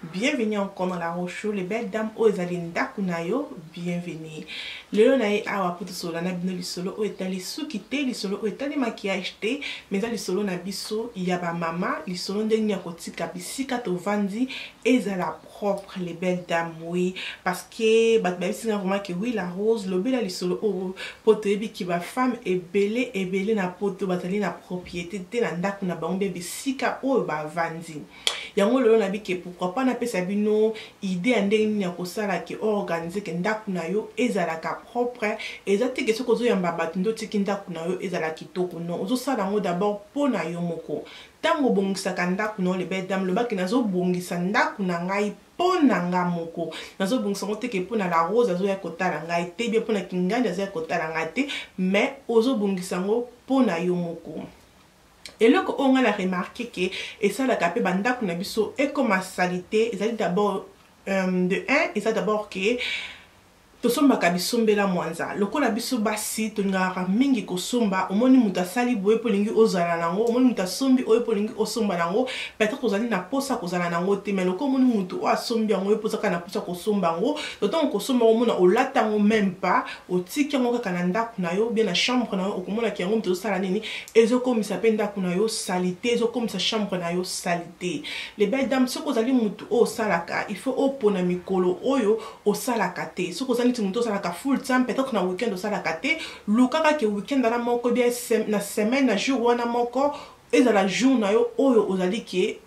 Bienvenue encore dans la rocho les belles dames oyo ezali ndako na yo bienvenue lelo na ye awa mpo tosolola na bino lisolo oyo etali suki te lisolo oyo etali maquillage te mais eza lisolo na biso ya bamama lisolo ndenge ya kotika bisika tovandi ezala propre les belles dames oui parce que bato bayebisi nga vraiment ke oui la rose lobela lisolo oyo mpo toyebi ke bafemme ebele ebele na poto bazali na propriété te na ndako na bango mpe bisika oyo bavandi yango lelo nabi ke pourquoi pas napesa bino idée ya ndenge nini ya kosala ke oorganize ke ndako na yo ezalaka propre eza te ke soki ozoyamba bato nde otiki ndako na yo ezala kitoko non ozosala yango d'abord mpo na yo moko ntango obongisaka ndako na yo lebel dame lobaki nazobongisa ndako na ngai mpo na nga moko nazobongisa yango te ke mpo na la rose azoya kotala ngai te bie mpo na kingandi azoya kotala ngai te mais ozobongisa yango mpo na yo moko Eloko oyo nga na remarquer que esalaka pe ba ndaku na biso ekoma salite ezali d'abord euh, de un eza d'abord que tosombaka bisombela mwanza lokola biso basi tolingaka mingi kosomba omoni moto asali boye mpo olingi ozala na yango omoni moto asombi oyo mpo olingi osomba na yango peut-être ozali na mposa kozala na yango te mai lokola omoni moto oyo asombi yango yo mpo ozaka na mposa kosomba yango to ntango kosomba yango omona olata yango meme pas otiki yango kaka na ndako na yo bien na chambre na yo okomona ke yango moto ezosala nini ezokomisa mpe ndako na yo salite ezokomisa chambre na yo salite le belle dame soki ozali motu oyo osalaka il faut opona mikolo oyo osalaka te soki oza neti motu osalaka full time peut-être na week-end osalaka te lukaka ke week-end wana moko bien na semaine na jour wana moko ezala jour na yo oyo ozali ke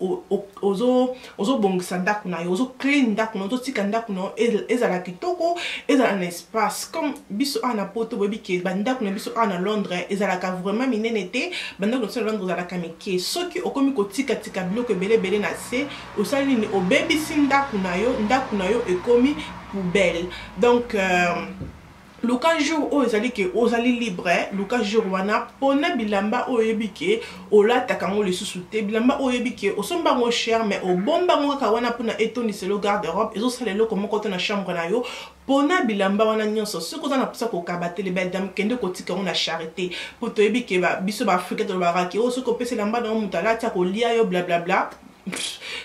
ozobongisa ndako na yo ozo clean ndako na yo ozotika ndako na yo ezala kitoko ezala na espace comme biso awa na poto boyebi ke bandako na biso awa na londres ezalaka vraiment minene te bandako na biso na londres ezalaka mike soki okomi kotikatika biloko ebele ebele na se osali nini obebisi ndako na yo ndako na yo ekomi poubelle donc euh, luka jour oyo ezali ke ozali libre luka jour wana pona bilamba oyo oyebi ke olataka yango lisusu te bilamba oyo oyebi ke osomba yango cher mais obomba yango kaka wana mpona etondiselo garde europe ezosala eloko moko te na chambre na yo pona bilamba wana nyonso soki oza na mposa kokaba te lebel dame kende kotika yango na charité mpo toyebi ke biso baafrika tolobaka ke oyo oh, soki opesi elamba na yo moto alati akolia yo blablabla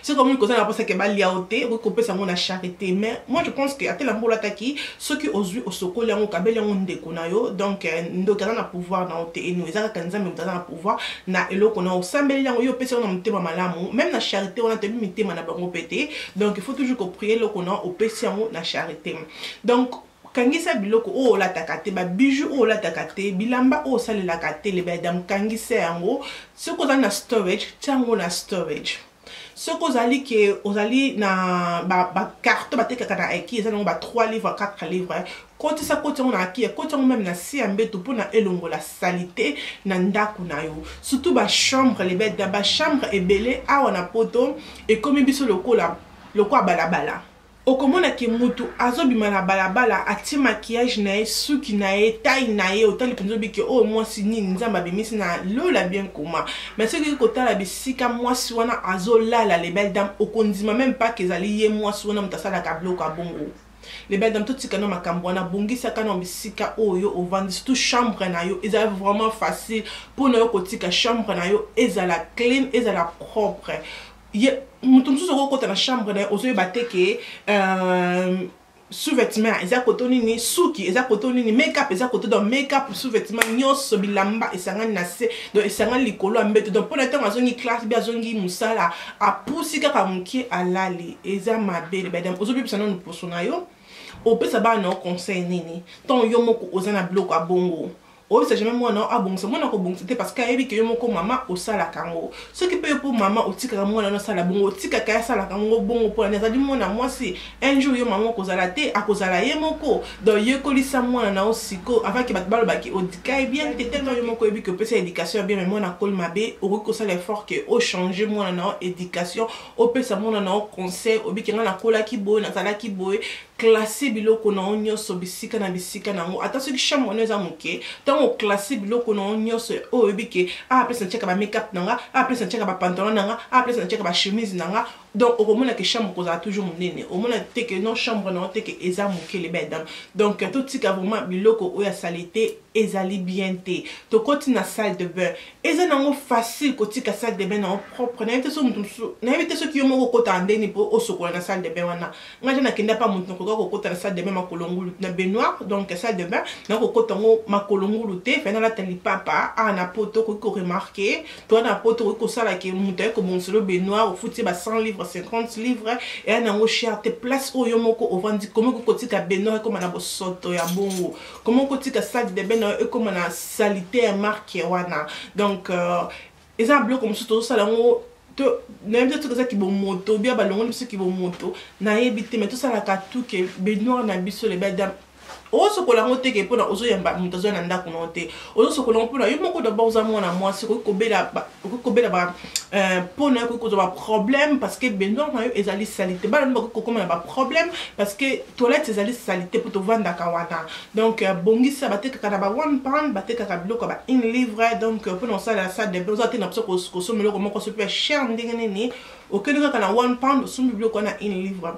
soki omoni koza na posa ke balia yo te okoki kopesa yango na charité mais moi je pense que ata elamba olataki soki ozwi osokoli yango okabeli yango ndeko na yo donc euh, ndoki aza na pouvoir na yo te eno eza kaka nzambe moto aza na pouvoir na eloko na osambeli yango yo opesi yango na motema malamu même na charité wana toyebi mitema na bango mpe te donc il faut toujours koprie eloko na opesi yango na charité donc Kangisa biloko oyo olataka te, babiju oyo olataka te, bilamba oyo osalelaka te, lebedam, kangisa yango. Soki ozali na storage, tya yango na storage. Soki ozali ke ozali na bakarto batekaka na aki, eza nango ba 3 livre 4 livre, kotisa koti yango na aki, koti yango meme na se ya mbeto mpo na elongola salite na ndako na yo. Surtout ba chambre, lebedam, ba chambre ebele awa na poto ekomi biso lokola lokola balabala. okomona ke mutu azobima na balabala atie maquillage na ye suki na ye tai na ye otali mpenza obi ke oyo oh, mwasi nini nzambe abimisi na lola bien koma mai soki oki kotala bisika mwasi wana azolala le belle dame okondima meme pake ezali ye mwasi wana moto asalaka biloko abongo le belle dame totika na makambo wana bongisaka na bisika oyo ovandi surtout chambre na yo eza vraiment facile mpo na yo kotika chambre na yo ezala clean ezala propre ye moto mosusu okoki kokota na chambre na ye ozoyeba te ke euh, sous-vêtement eza koto nini suki eza koto nini make-up eza koto donc make-up sous-vêtement nyonso bilamba esangani na se donc esangani likolo ya mbeto donc mpo na ntango azongi classe bi azongi mosala apusi kaka moke alali eza mabele badame ozobebisa nano poso na yo opesa bana na yo conseil nini ntango yo moko oza na biloko ya bongo oyebisa jamais mwana yo abongisa mwana akobongisa te parce que ayebi ke yo moko mama osalaka yango soki mpe yo mpo mama otikaka mwana no asala bongo otikaka ye asalaka yango bongo mpo nani azali mwana mwasi un jour yo mama okozala te akozala ye moko donc yekolisa mwana na yo siko avaki bato balobaki odika ye bien te tellement yo moko oyebi ke opesa éducation ya bien me mwana akoli mabe okoki kosala effort ke ochange mwana na yo éducation opesa mwana na yo conseil obiki ngai nakolaki boye nazalaki boye classe biloko na yo nyonso bisika na bisika na yango ata soki chambre no eza moke ntango oklasse biloko na yo nyonso oyo oyebi ke a place natiaka bamekeup na nga a place natiaka bapantalon na nga a place natiaka bachemise na nga donc okomona ke chambre kozala toujours monene omona te ke non chambre na yo te ke eza moke leba edame donc totika vraiment biloko oyo ya salite ezali bien te tokoti na salle de bain eza nango facile kotika salle de bain na yo propre nayebi te soki moto mosusu nayebi te soki yo moko okotaka ndeni mpo osokola na salle de bain wana nga je nakenda pa moto nakoka kokota na salle de bain makolo ngulu na baignoire donc salle de bain nakokota yango makolo ngulu te fai nalata lipapa awa na poto okoki koremarke to wana na poto okoki kosala ke moto aye kobongiselo baignoire ofuti ye ba 100 livre 50 livre eya na yango cher te place oyo yo moko ovandi komi okoki kotika baignoire ekoma na bosoto ya bongo komi okotika salle de bain na yo ekoma na salite ya marke wana donc euh, eza na biloko mosusu tozosala yango nayebi te soki eza kibomoto bia balongoli biso kibomoto nayebi te mai tosalaka tuke benoire na biso le badame osokola yango teke mpona ozoyamba moto azoya na ndako nao te ozosokola yango mpona yo moko dabord oza mwana mwasi okoki kobela mpona euh, yo okoki kozwa baproblème parce que benoire na yo ezali salite bana nde bakoki kokoma na baproblème parce que toilette ezali salite mpo tovandaka wana donc euh, bongisa batekaka na ba one pound batekaka biloko ya ba in livre donc euh, mpona kosalela salle de bain oza te na biso kosomba eloko moko soki ya cher ndenge nini okende kaka na one pound osombi biloko wana in livre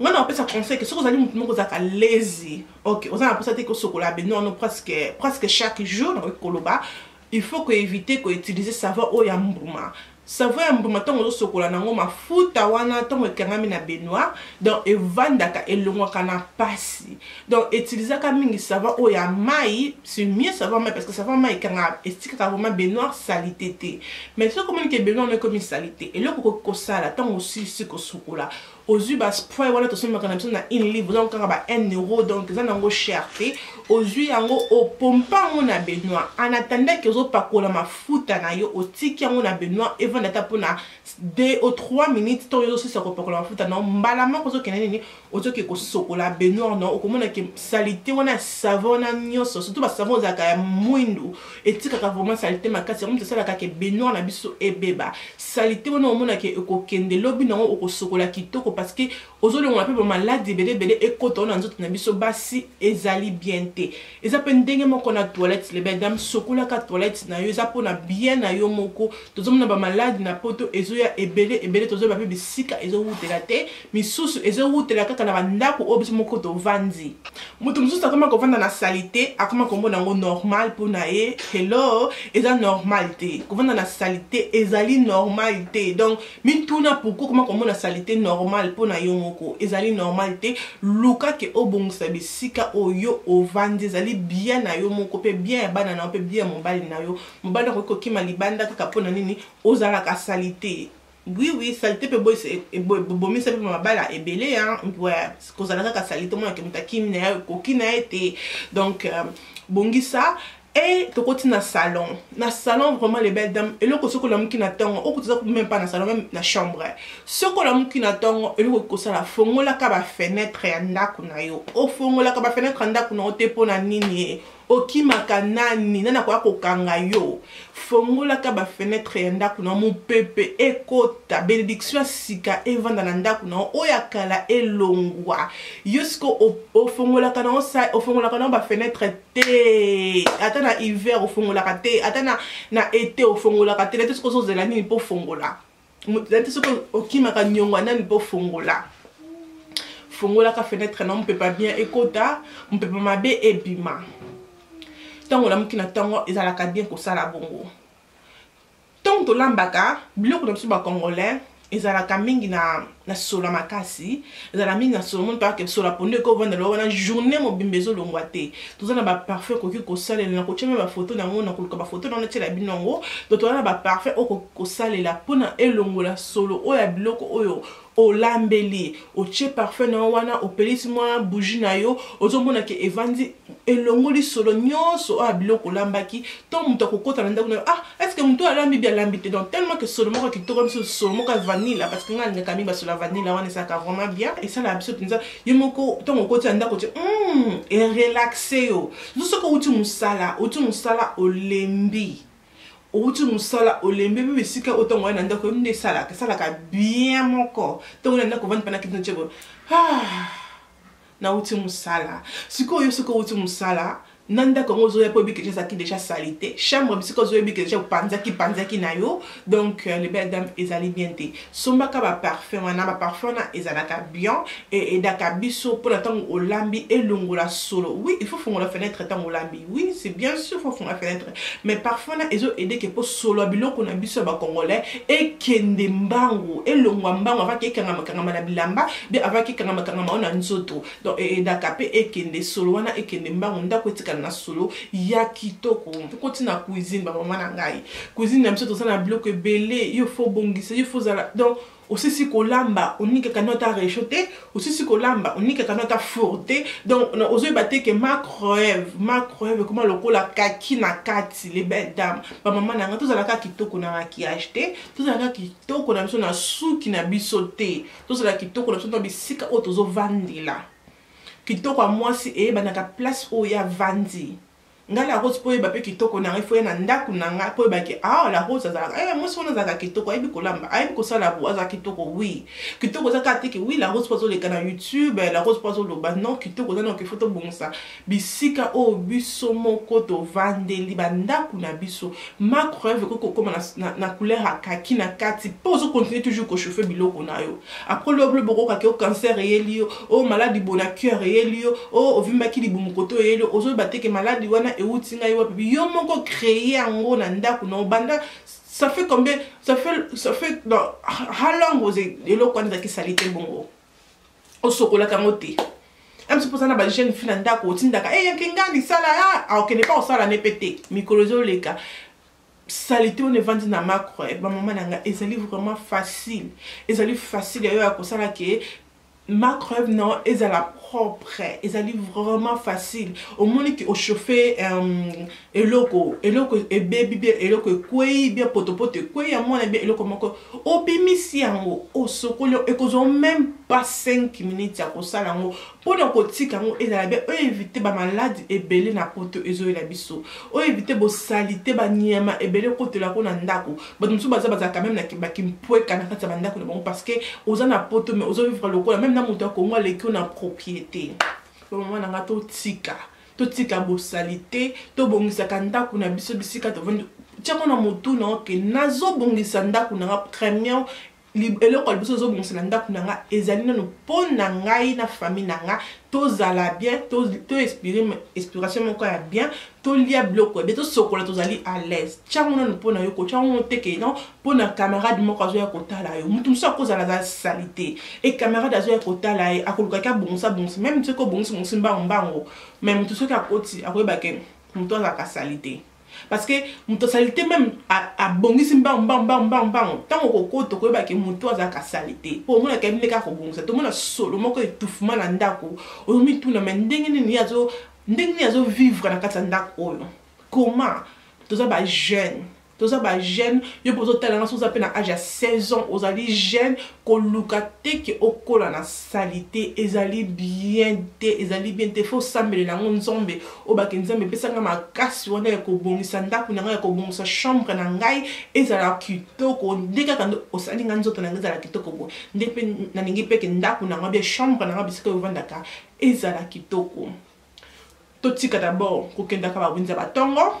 ngai nakopesa conseil ke soki ozali motu moko ozalaka lazy ok oza na mposa te kosokola benoano presque presque chaque jour nakoki koloba Il faut ko eviter ko utiliser savon oyo ya mbuma. Savon ya mbuma tango ozo sokola nango mafuta wana tango ekangami na baignoire donc evandaka elongwaka na pasi. Donc utilisaka mingi savon oyo ya mayi, c'est mieux savon ya mayi parce que savon ya mayi ekangaka etikaka vraiment baignoire salite te. Mais soki omoni ke baignoire na yo ekomi salite, eloko okoki kosala tango osilisi kosokola, ozwi ba spray wana tosombaka na biso na in livre ozango kaka ba 1 euro donc eza nango cher te ozwi yango opompa yango na benoit en attendant ke ozopakola mafuta na yo otiki yango na benoit evanda ata mpona 2 o 3 minutes ntango ozosisa kopakola mafuta na yo mbala moko ozokende nini ozoki kosokola benoir na yo okomona ke salite wana ya savon wana nyonso surtout basavon ezalaka ya mwindu etikaka vraiment salite makasi yango moto esalaka ke baignoire na biso ebeba salite wana omona ke ekokende lobi na yango okosokola kitoko parce que ozolongola mpe bamaladi ebele ebele ekota wana na nzoto na biso basi ezali bien te eza mpe ndenge moko na toilette le belle dame sokolaka toilette na yo eza mpona bien na yo moko tozomona bamaladi na poto ezoya ebele ebele tozoyeba mpe bisika ezowutela te misusu ezowutela kaka na bandako oyo biso moko tovandi moto mosusu akoma kovanda na salite akoma komona yango normal mpo na ye hello eza normal te kovanda na salite ezali normal te donc mituna pourkui okoma komona salite normal mpo na yo moko ezali normal te luka ke obongisa bisika oyo ovandi ezali bien na yo moko mpe bien ya bana na yo mpe bien ya mobali na yo mobali akoki kokima libanda kaka mpo na nini ozalaka salite Oui, oui, salite pe boy bomi sa pe mabala ebele hein, ouais, kozala kaka salite mona ke mutakimi na ye koki na ye te. Donc euh, bongisa et tokoti na salon. Na salon vraiment les belles dames eloko soko la muki na tongo okutuza même pas na salon même na chambre. Soko la muki na tongo eloko kosala fongola ka ba fenêtre ya ndaku na yo. Ofongola ka ba fenêtre ya ndaku na yo te pona nini? okimaka nani nani akoya kokanga yo fongolaka bafenetre ya ndako na mopepe ekota benediktio ya sika evanda na ndako na yo oyo ya kala elongwa yo siko ofongolaka na ofongolaka na bafenetre te ata na hiver ofongolaka te ata na, na ete ofongolaka te lete siko ozozela nini mpo ofongola nati soki okimaka niongo ya nani mpo fongola fongolaka fenetre na mopepa bien ekota mopepa mabe ebima ntango olamuki na ntango ezalaka bien kosala bongo ntango tolambaka biloko na biso bacongolais ezalaka mingi na na sola makasi ezala mingi na sola moni pake sola pondu eko ovanda lwa wana journée mobimba ezolongwa te toza na baparfum okoki kosalela na kotyama bafoto na yango na koluka bafoto na yango natyela bino yango to toza na baparfum okoki kosalela mpo na elongola solo oyo ya biloko oyo olambeli otie parfum na yo wana opelisi mwa bougie na yo ozomona ke evandi elongo lisolo nyonso oyo biloko olambaki to moto akokota na ndako nayo ah est ce que moto oyo alambi bi alambi te donc tellement que solo moko kitoko biso solo moko ya vanilla parce que nga alingaka mingi basolo ya vanilla wana ezalaka vraiment bien esalaka biso mpenza yo moko ntango okoti na ndako te hmm, erelaxe yo zo soki outi mosala outi mosala olembi outi mosala olembi mpe esika oyo ntango oya na ndako yo nde esalaka esalaka bien moko ntango na ndako ovandi mpana kitino tyebo ah Nawuti musala. Sikoyo yo soki owuti musala na ndako yango ozoya mpo oyebi ke ezalaki deja salite chambre bisika ozoyebi ke deja opanzaki panzaki na yo donc euh, le belle dame ezali bien te sombaka baparfum wana baparfum wana ezalaka bien e edaka biso mpo na ntango olambi elongola solo oui il faut fongola fenêtre ntango olambi oui c'est bien sûr faut fongola fenêtre mais parfois na ezo aide ke po solo biloko na biso ya ba congolais ekende mbangu elongwa mbangu avaki ekangama kangama na bilamba be avaki ekangama kangama na nzoto donc edaka pe ekende solo wana ekende mbangu ndako etikala na solo ya kitoko tokoti na cuisine bamama na ngai cuisine na biso toza na biloko ebele yo fo bongisa yo fo zala donc osisi kolamba onikaka no ata rechaud te osisi kolamba onikaka no ata four te donc ozoyeba te ke ma creve ma creve ekoma lokola kaki na kati les belles dames bamama na ngai tozalaka kitoko na maquillage te tozalaka kitoko na biso na suki na biso te tozala kitoko na biso na bisika oyo tozovandela kitoko ya mwasi eyebanaka place oyo ya vandi nga la rose po yeba pe kitoko nanga ifo ya na ndaku nanga po yeba ke ah la rose azalaka eh mwasi wana azalaka kitoko ayebi kolamba ayebi kosala bo azalaka kitoko oui kitoko eza kaka te ke oui la rose po azoleka na youtube la rose po azoloba non kitoko eza noke fo tobongisa bisika oyo biso moko tovandeli bandaku na biso ma creve ekoki kokoma na, na, na couleur ya kaki na kati po ozokontinue toujours kochauffe biloko na yo après lobi lobi okokaki yo cancer eyeli yo o maladi bona cœur eyeli yo o ovimbaki libumu kote oyeli yo ozoyeba te ke maladi wana euti ngai wapi yo moko créer yango na ndako na obanda ça fait combien ça fait ça fait dans how long oze eloko wana ezalaki sali te bongo osokolaka yango te msi mpoza na bajeune fille na ndako otindaka eyake eh, ngani sala ah, ah, okende pa osala ne mpe te mikolo ezoleka salite wana evandi na macro eh, bamama na ngai ezali vraiment facile ezali facile yayo ya kosala ke macreve na ezala propre ezali vraiment facile omoni ki ochauffe um, eloko eloko ebebi bien eloko ekwei bien potopoto ekwei ya mwana bien eloko moko obimisi yango osokoli ekozwa meme pas 5 minutes ya kosala yango mpo na kotika yango ezala bien oevite bamaladi ebele na poto ezoyela biso oevite bosalite banyama ebele okotela ko na ndako bato mosusu baza bazalaka meme na bakimpweka na kati ya bandako na bango parce que oza na poto mais ozovivre lokola meme na moto ya kongo aleki yo na propriété bamama na nga totika totika bosalite tobongisaka ndako na biso bisika tovandi tiango na motu na oke nazobongisa ndako na nga première eloko ya liboso ezobongisela ndako na nga ezali nano mpo na ngai na famille na nga tozala bien toexpiration moko ya bien tolia biloko ya bien tosokola tozali à l'aise tiango nano mpo na yo kotiango ngo teke no mpo na camarade moko azoya kotala yo moto mosusu akozala aza salite e camarade azoya kotala ye akolukaki abongisa bongisa meme soki obongisi bongisi mbango mbango me moto soki akoti akoyebake moto azalaka salite parce que moto asali te meme abongisi mbangu mbangu mbangu mbangu mbangu ntango okokota okoyeba ke moto azalaka asali te mpo omonaka ye ndenge akobongisa tomona solo moko etouffema na ndako ozomituna me ndenge nini ye azo ndenge nini azovivre na kati ya ndako oyo comment toza bajeune toza bajeune yo mpo ozotalanga so oza mpe na age ya 16 ans ozali jeune koluka te ke okola na salite ezali bien te ezali bien te fo osambele na yango nzombe obake nzambe epesa ngai makasi wana ya kobongisa ndako na ngai ya kobongisa chambre na ngai ezala kitoko nde kaka nde osali ngai nzoto na ngai ezala kitoko boye nde mpe nalingi mpe ke ndako na ngai bia chambre na ngai bisika ovandaka ezala kitoko totika dabord kokendaka bawenza batongo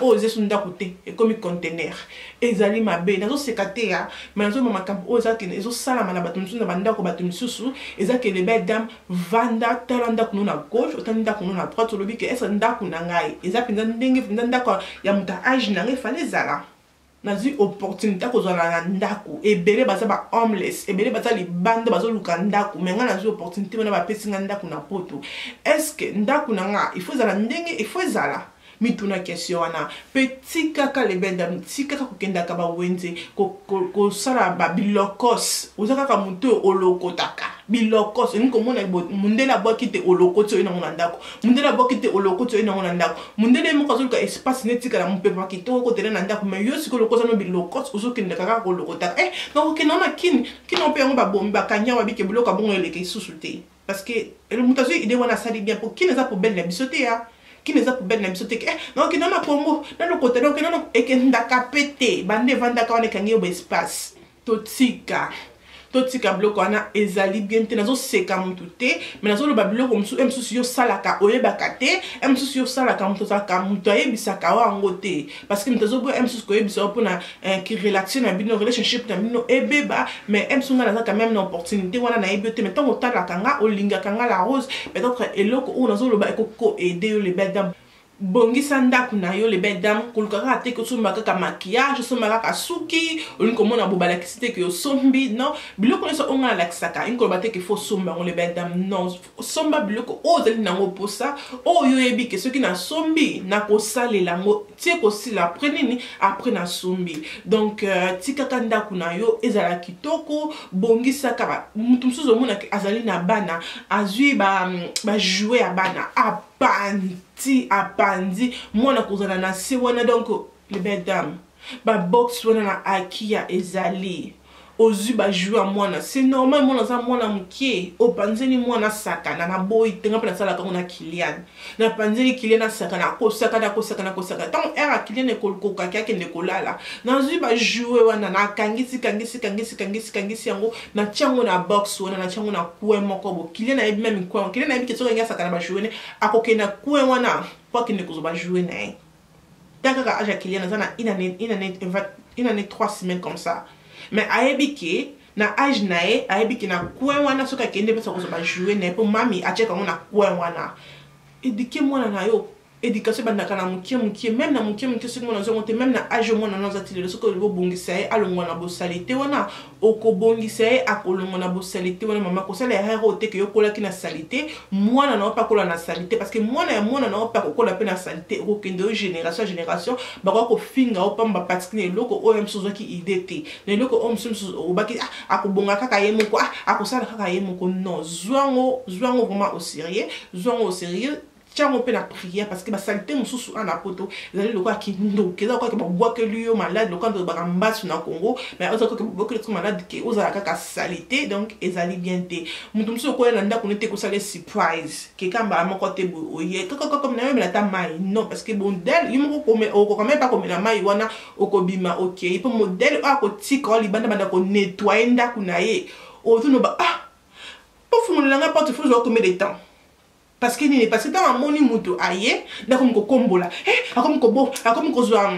oyo oh, ezesu ndako te ekomi contener ezali mabe nazoseka te ya ma nazoloba makambo oyo ezakende ezosalama na bato mosusu na bandako bato mosusu eza ke lebel dame vanda tala ndako no na gauche otali ndako no na droite olobi ke esa ndako na ngai eza mpenza ndenge mpenza ndako ya moto age na ngai efali ezala nazwi opportunité ya kozala na ndako ebele baza ba homeless ebele baza libanda bazoluka ndako me ngai nazwi opportunité wana bapesi ngai ndako na poto estce ndako na ngai ifo ezala ndenge ifo ezala mituna question wana mpe tikaka lebenda tikaka kokendaka bawenze kosala ko, ko babilokos oza kaka moto oyo olokotaka bilokos olingi komona mondele abwaki te olokoti oyo nango na ndako mundele abwaki te olokoti oye nango na ndako mundele ye moko azoluka espace netikala mopepe ya kitoko kotela na ndako mai yo sikoyo lokoza no bilokoti ozokendaka kaka kolokotaka e eh, nakokenda na kini kino mpe yango babombi bakanya wabike biloko abongo eleka lisusu te parce que eh, moto azwi ide wana asali bien mpo kini eza poubele na biso te ya kini eza poubele na biso te e eh, nakokenda na congo na lokota nakokenda ekendaka mpe te bande evandaka wana ekangi yo baespace totika totika biloko wana ezali bien te nazoseka motu te me nazoloba biloko mosusu e mosusu yo osalaka oyebaka te e mosusu yo osalaka moto azalaka moto ayebisaka yo yango te parce que moto azoboya e mosusu koyebisa yo mpona eh, relation na bino relationship na bino ebeba mais e mosusu ngai nazalaka meme na opportunité wana nayebi yo te mais ntango otalaka nga olingaka nga la rose peut-être eloko oyo nazoloba ekokoede yo lebel dame bongisa ndako na yo le belle dame koluka kaka te kosomba kaka maquillage osomba kaka suki olingi komona bo balakisi te ke osombi non biloko nyonso oyo ngai nalakisaka olingi koloba te ke fo osomba yango le belle dame non somba biloko oyo ozali nango mposa oyo oyebi ke soki nasombi nakosalela yango tie kosila apres nini apres nasombi donc euh, tikaka ndako na yo ezala kitoko bongisaka moto mosusu omona ke azali na bana azwi bajoue ba ya bana ah, apanzi apanzi mwana kozala na se wana donc le belle dame baboxe wana na akia ezali ozwi bajou ya mwana se normal mwana aza mwana moke opanzeli mwana asakana na boyi te nga mpe nasalaka yango na kiliane napanzeli kiliane asakana akosakana akosakana akosakana ntango ere ya kiliane ekokokaki akende kolala nazwi bajoue wana nakangisi kangisi kangisi kangisi kangisi yango natia yango na box wana natia yango na coin moko bo kile nayebi meme coin kile nayebi ke soki alingi asakana bajoue ne akokende na coin wana mpo akende kozwa bajoue na ye ta kaka age ya kilian aza na une année trois semaines comme ça mais ayebi ke na age na ye ayebi ke na coin wana soki akende mpesa kozwa bajoue na ye mpo mami atiaka yango na coin wana edike mwana na yo education ebandaka na mukie mukie meme na mukie mukie soki mwana azwi yango te meme na age oyo mwana wana aza ti lelo soki olobi obongisa ye alongwa na bosalite wana okobongisa ye akolongwa na bosalite wana mama kosala erreur oyo teke yokolaki na salite mwana na yo mpe akola na salite parce que mwana ya mwana na yo mpe akokola mpe na salite okokende yo génération ya génération bakoya kofinga yo mpamba parce que na eloko oyo mosusu ozwaki idée te na eloko oyo mosusu mosusu obaki ah, akobonga kaka ye moko ah, akosala kaka ye moko non zwango zwango vraiment au sérieux zwango au sérieux tia yango mpe na prière parce que basalite mosusu wana na poto ezali lokola kindoki eza lokola ke babwakeli yo malade lokola nde olobaka mbasu na congo mais oza koke babwakeli yo malade ke ozala kaka salite donc ezali bien te moto mosusu okoya na ndako nete ekosala surprise keka mbala moko te boye oye kakakakam na yo emela ata mai non parce que modele yo moko okoka meme bakomela mai wana okobima okei mpo modele oyo akotika oyo libanda banda konetwaye ndako na ye ozoloba ah pofungolela ngai porte fo ozwa combien de temps Parce que nini? Parce que ntango amoni moto aye nde akomi kokombola e eh, akomi kobo akomi kozwa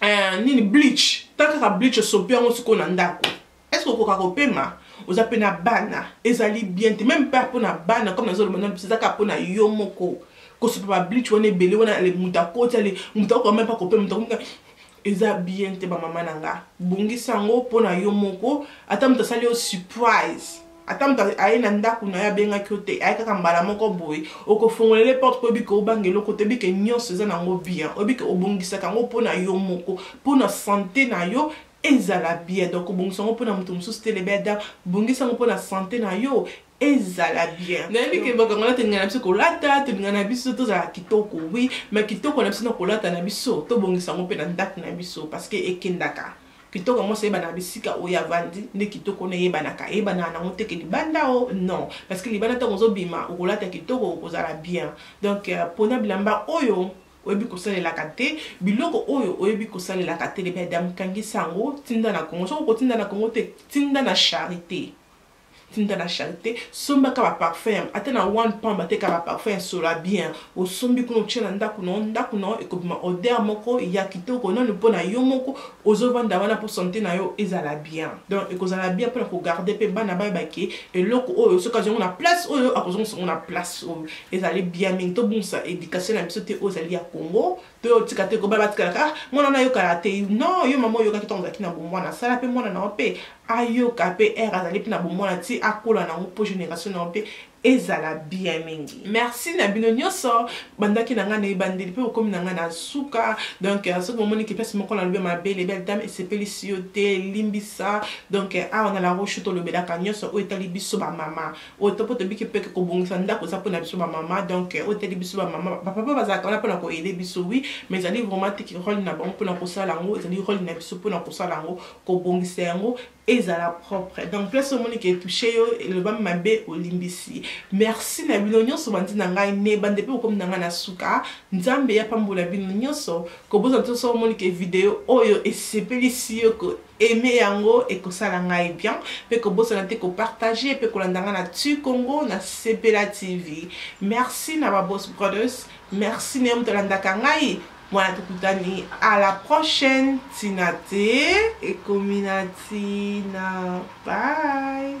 eh, nini bleach ta kaka bleach osopi yango sikoyo na ndako estce okoka kopema oza mpe na bana ezali bien te meme mpe mpo na bana comme nazoloba nano eza kaka mpo na yo moko kosopa bableach wana ebele wana moto akoti ale moto akokaka meme mpe kopema moto akomika eza bien te ba mama na nga bongisa yango mpo na yo moko ata moto asali yo surprise ata moto aye na ndako na ye abengaki yo te aye kaka mbala moko boye okofongolele porte mpo oyebike obanga eloko te oyebike nyonso eza nango bien oyebike obongisaka yango mpo na yo moko mpo na sante na yo ezala bien donc kobongisa yango mpo na moto mosusu te lebeda bongisa yango mpo na sante na yo ezala bien nayebi ke bakanga lata ngai na biso kolata tolinga na biso tozala kitoko wi ma kitoko na biso na kolata na biso tobongisa yango mpe na ndako na biso parce que ekendaka kitoko ya mwasi eyebanaka bisika oyo avandi nde kitoko na eyebanaka eyebanaka nango teke libanda o oh, non parce que libanda ntango ozobima okolata kitoko okozala bien donc euh, mpona bilamba oyo oyebi kosalelaka te biloko oyo oyebi kosalelaka te lebadame kangisa yango tinda na kongo soki okotinda na kongo te tinda na charité tinda na charite sombaka ba parfum ata na one pound bateka ba parfum ya solo ya bien osombi kuna otye na ndako na yo ndako na yo ekobima odeur moko ya kitoko nanu mpo na yo moko ozovanda wana mpo sante na yo ezala bien donc ekozala bien mpo na kogarde mpe bana bayeba ke eloko oyo soki azongo na place oyo akozongisango na place oyo ezali bien mingi tobungisa education na biso te oyo ezali ya congo to tika te kobala batikalaka ah mwana wana ayokaka te non yo mama oyokaki ntango ozalaki na bomwana sala mpe mwana na yo mpe ayoka mpe ere azali mpe na bomwana ti akola na yango mpo génération na yo mpe ezala bien mingi merci na bino nyonso bandaki na ngai na ebandeli mpe okomi na ngai na suka donc euh, soki omoni kipesi moko nalobi mabe lebi alitami esepelisi yo te limbisa donc euh, awa na la roche tolobelaka nyonso oyo etali biso bamama oyo to mpo tobiki mpe kobongisa ndako eza mpona biso bamama donc oyo etali biso bamama bapapa bazalaka wana mpona koyede biso wi mais ezali vraiment tiki role na bango mpona kosala yango ezali role na biso mpona kosala yango kobongisa yango ezala propre donc place omoni ke touche yo elobami mabe olimbisi merci na bino nyonso bandi na ngai ne bande mpe bokomi na ngai na suka nzambe yapambola bino nyonso kobozana toso omoni ke video oyo esepelisi yo aime yango ekosala ngai bien pe kobosana te ko partager pe kolanda ngai na tu congo na sepela tv merci na ba boss brothers merci na yo moto alandaka ngai mwana tokutani à la prochaine tina te ekomi na tina bye